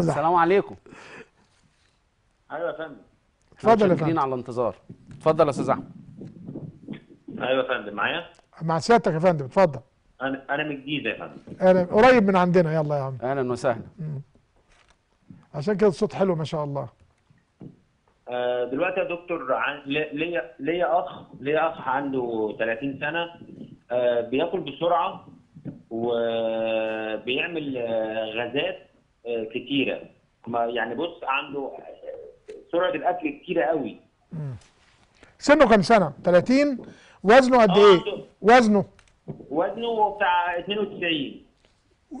السلام عليكم. أيوه يا فندم. اتفضل يا فندم. على الانتظار. اتفضل يا أستاذ أحمد. أيوه يا فندم معايا؟ مع سيادتك يا فندم اتفضل. أنا أنا من الجيزة يا فندم. أنا قريب من عندنا يلا يا عم. أهلا وسهلا. عشان كده الصوت حلو ما شاء الله. آه، دلوقتي يا دكتور ليا ليا أخ ليا أخ عنده 30 سنة. آه، بياكل بسرعة وبيعمل آه، غازات. كتيرة. ما يعني بص عنده آه، سرعة الاكل كتيرة قوي. سنه كام سنة؟ 30 وزنه قد آه، إيه عنده- وزنه؟ وزنه بتاع 92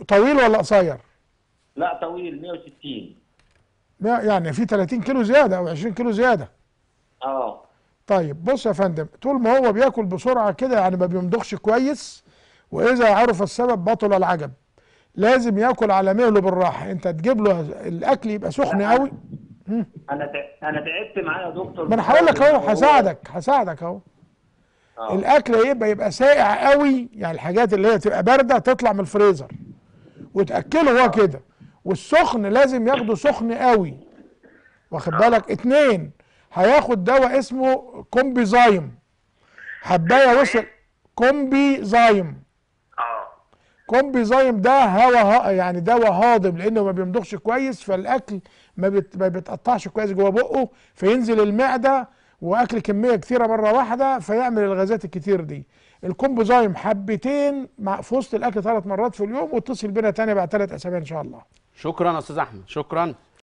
طويل ولا قصير؟ لا طويل 160 ما- يعني في 30 كيلو زيادة أو 20 كيلو زيادة. آه. طيب بص يا فندم طول ما هو بياكل بسرعة كده يعني ما بيمضغش كويس وإذا عرف السبب بطل العجب. لازم ياكل على مهله بالراحة. انت تجيب له الأكل يبقى سخن قوي. أنا أنا تعبت معاه يا دكتور. ما أنا هقول لك أهو هو- هساعدك هساعدك أهو. آه. الأكل يبقى يبقى ساقع قوي يعني الحاجات اللي هي تبقى باردة تطلع من الفريزر. وتأكله هو كده. والسخن لازم ياخده سخن قوي. واخد بالك؟ اتنين هياخد دواء اسمه كومبيزايم. حباية وصل كومبيزايم. كومبيزايم ده هوا يعني دواء هاضم لأنه ما بيمضغش كويس فالأكل ما, بيتقطعش كويس جوه بقه فينزل المعدة وأكل كمية كتيره مرة واحدة فيعمل الغازات الكتير دي. الكومبيزايم حبتين مع في وسط الأكل ثلاث مرات في اليوم واتصل بينا تاني بعد ثلاث أسابيع إن شاء الله. شكرا أستاذ أحمد شكرا.